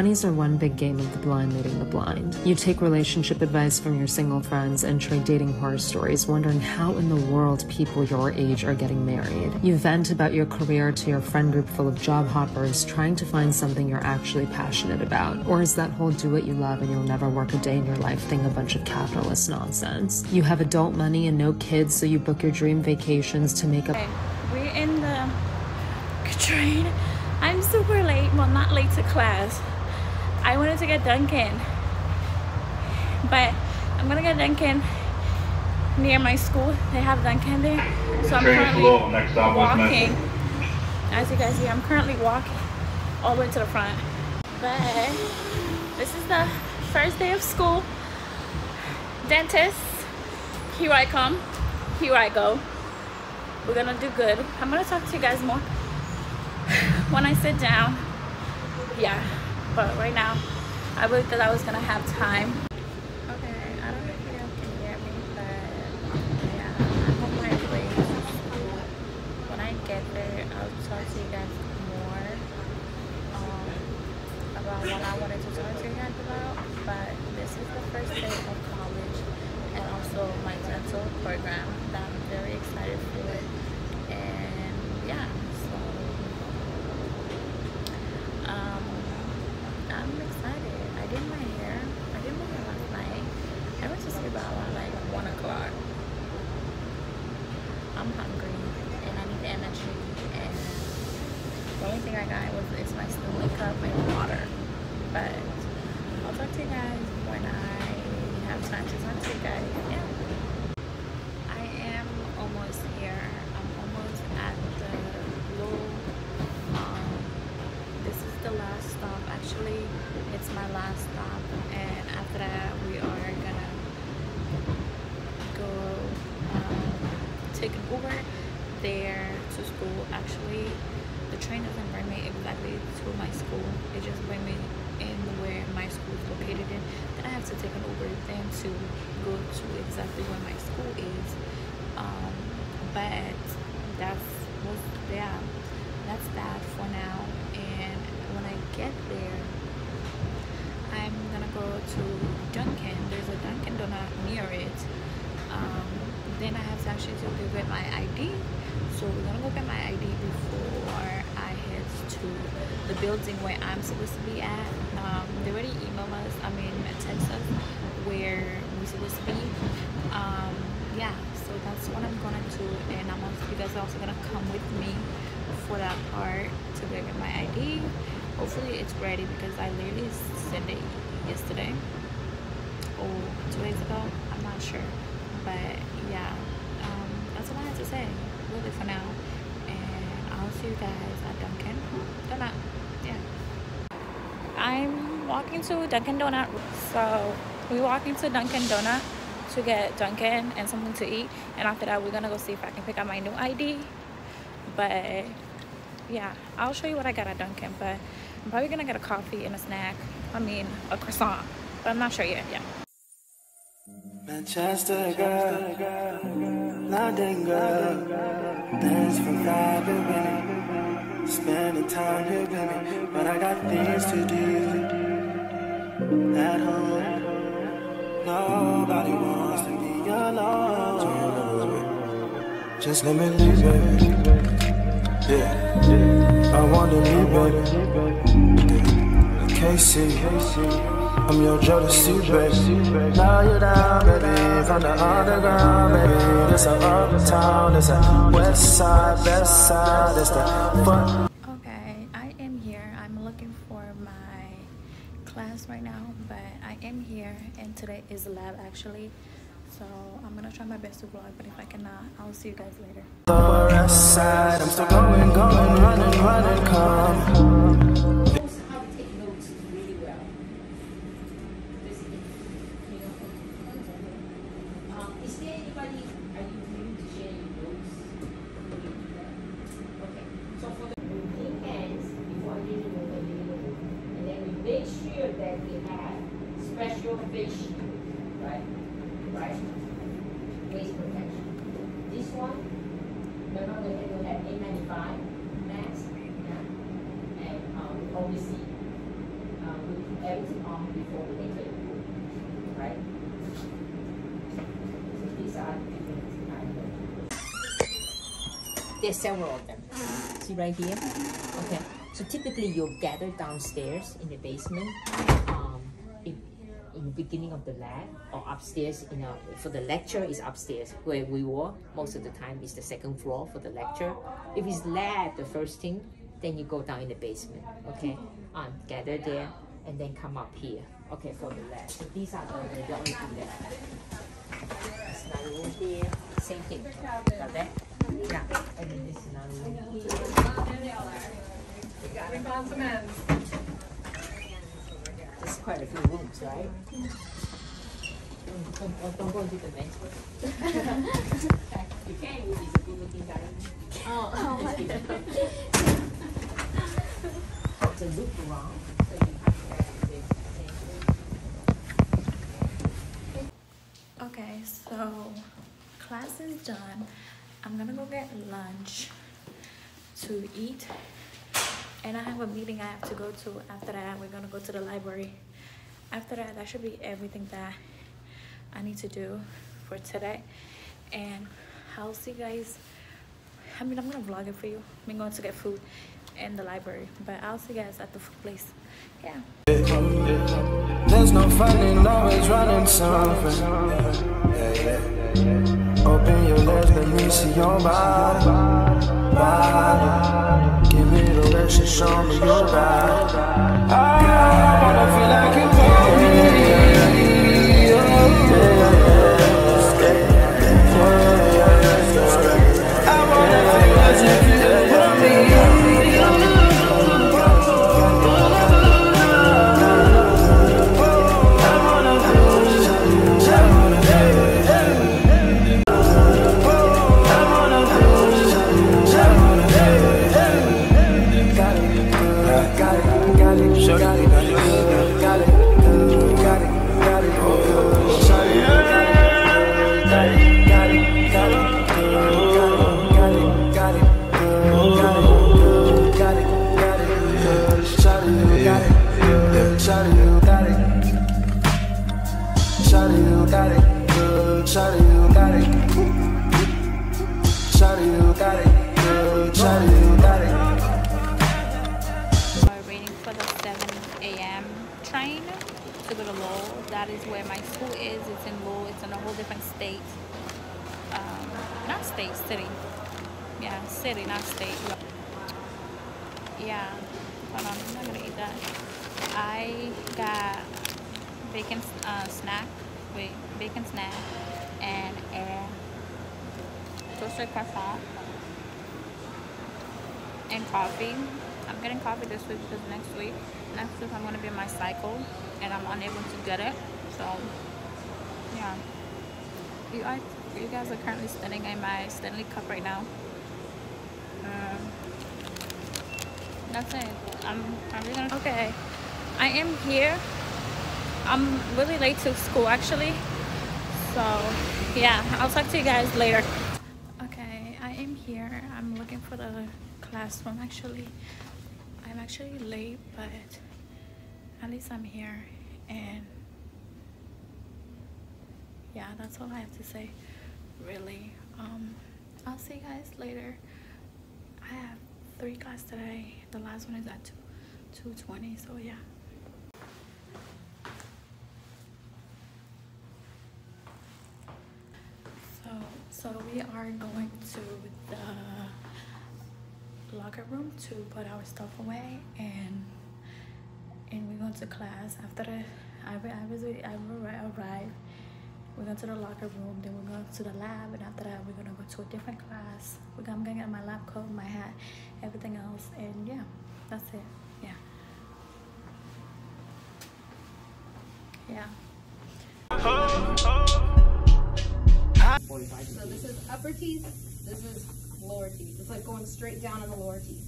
Twenties are one big game of the blind leading the blind. You take relationship advice from your single friends and trade dating horror stories, wondering how in the world people your age are getting married. You vent about your career to your friend group full of job hoppers, trying to find something you're actually passionate about. Or is that whole do what you love and you'll never work a day in your life thing a bunch of capitalist nonsense? You have adult money and no kids, so you book your dream vacations to make up. Okay, we're in the train. I'm super late. Well, not late to class. I wanted to get Dunkin', but I'm gonna get Dunkin' near my school. They have Dunkin' there, so I'm currently walking. As you guys see, I'm currently walking all the way to the front. But this is the first day of school. Dentist, here I come, here I go. We're gonna do good. I'm gonna talk to you guys more when I sit down. Yeah but right now I really thought I was gonna have time okay I don't know if you guys can hear me but yeah I'm on my way when I get there I'll talk to you guys more um, about what I wanted to talk to you guys about but this is the first day of college and also my dental program that I'm very excited for and yeah did my hair. I did my hair last night. I went to sleep about like 1 o'clock. I'm hungry and I need energy and the only thing I got was is my Stanley cup and water. But I'll talk to you guys when I have time to talk to you guys. Yeah. I am almost here. I'm almost at the blue. Um, this is the last stop actually it's my last stop and after that we are gonna go um, take an Uber there to school. Actually the train doesn't bring me exactly to my school it just brings me in where my school is located in then I have to take an Uber then to go to exactly where my school is um, but that's was yeah that's that for now and when I get there I'm gonna go to Dunkin. There's a Dunkin Donut near it. Um, have to get my ID. So we're gonna go get my ID before I head to the building where I'm supposed to be at. Um, they already emailed us, I mean text where we're supposed to be. Um, yeah, so that's what I'm gonna do and I'm also, you guys are also gonna come with me for that part to get my ID hopefully it's ready because I literally sent it yesterday or two days ago I'm not sure but yeah that's all I have to say. Really for now. And I'll see you guys at Dunkin. Donut. Yeah. I'm walking to Dunkin Donut. So we're walking to Dunkin Donut to get Dunkin and something to eat. And after that we're gonna go see if I can pick up my new ID but yeah I'll show you what I got at Dunkin. But I'm probably gonna get a coffee and a snack. I mean, a croissant, but I'm not sure yet. Yeah. Manchester girl, London girl, dance for five to winning, spending time here with me, but I got things to do at home. Nobody wants to be alone. Just let me leave, baby. Yeah. I want to leave, baby. KC, I'm your Jodeci, baby. Now you're down, baby. From the underground, baby. This a uptown, this a west side, best side, this the fun. Okay, I am here. I'm looking for my class right now, but I am here, and today is lab actually so i'm gonna try my best to vlog but if i cannot i'll see you guys later side, i'm still going going running running come Make sure that we have special fish, right? right? Waste protection. This one, that will have A95 max, yeah? and um, um, lights on before we right? So these are. There's several of them. See right here? Okay. So typically you'll gather downstairs in the basement. Beginning of the lab or upstairs in a, for the lecture is upstairs where we were most of the time is the second floor for the lecture. If it's lab the first thing then you go down in the basement okay? Um, gather there and then come up here okay for the lab. So these are the, the only thing There's another room there same thing. Got that? Yeah. And then this is another room there's quite a few rooms right don't, don't, go into the one. you can he's a good looking guy. Oh, to look around. Okay, so class is done. I'm gonna go get lunch to eat. And I have a meeting I have to go to. After that, we're gonna go to the library. After that, that should be everything that I need to do for today. And I'll see you guys. I mean, I'm gonna vlog it for you. I'm going to get food in the library, but I'll see you guys at the food place. Yeah. There's no fun in always running something. Yeah. Open your legs, let me see your body. Body. Give me the rest show me your body. That is where my school is. It's in Lowell. It's in a whole different state. Um, not state, city. Yeah, city, not state. Yeah. Hold on, I'm not gonna eat that. I got bacon uh, snack. Wait, bacon snack and a toasted croissant and coffee. I'm getting coffee this week because next week, next week I'm gonna be on my cycle and I'm unable to get it. So yeah, you are you guys are currently standing in my Stanley cup right now. Um, that's it. I'm I'm really gonna okay. I am here. I'm really late to school actually. So yeah, I'll talk to you guys later. Okay, I am here. I'm looking for the classroom actually. I'm actually late, but at least I'm here and yeah, that's all I have to say really. Um I'll see you guys later. Three class today. The last one is at 2 220, so yeah. So, so we are going to the locker room to put our stuff away, and and we're going to class. After the, I I was I arrived. We're going to the locker room, then we're going to the lab, and after that, we're gonna go to a different class. We're gonna, I'm gonna get my lab coat, my hat, everything else, and yeah, that's it. Yeah. Yeah. So this is upper teeth, this is lower teeth. It's like going straight down on the lower teeth.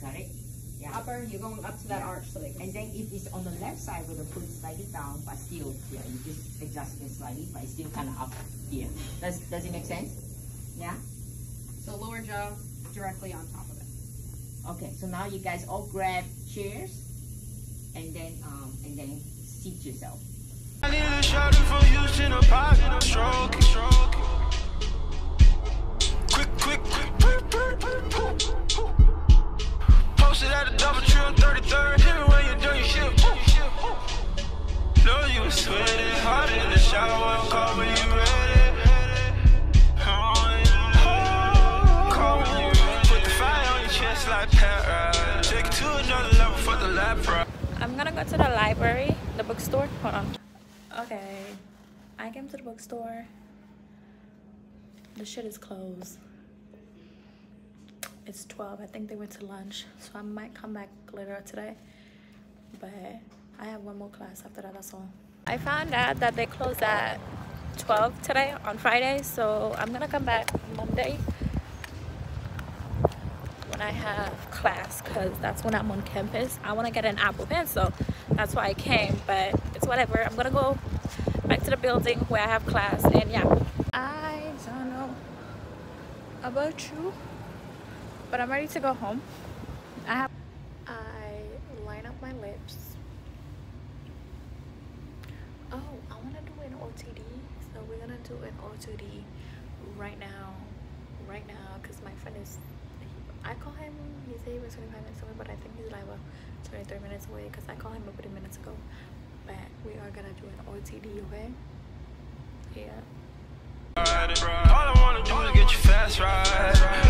Got it? Yeah. Upper, you're going up to that arch so they. And then if it's on the left side, we're gonna put it slightly down, but still, yeah, you just adjust it slightly, but it's still kind of up here. Does Does it make sense? Yeah. So lower jaw directly on top of it. Okay. So now you guys all grab chairs, and then um and then seat yourself. I'm gonna go to the library, the bookstore. Hold on. Okay, I came to the bookstore. The shit is closed. It's 12. I think they went to lunch, so I might come back later today. But I have one more class after that. That's all. I found out that they closed at 12 today on Friday, so I'm gonna come back Monday when I have class because that's when I'm on campus. I want to get an Apple Pencil. That's why I came, but it's whatever. I'm going to go back to the building where I have class and yeah. I don't know about you, but I'm ready to go home. I have I line up my lips. Oh, I want to do an OTD. So we're going to do an OTD right now. Right now because my friend is I call him, he said he was 25 minutes away, but I think he's like about 23 minutes away because I called him about 30 minutes ago. But we are gonna do an OTD, okay? Yeah. All I wanna do is get you fast.